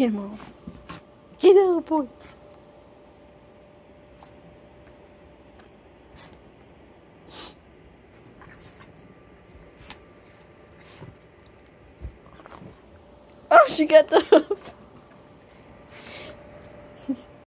Get him off. Get out, boy. Oh, she got the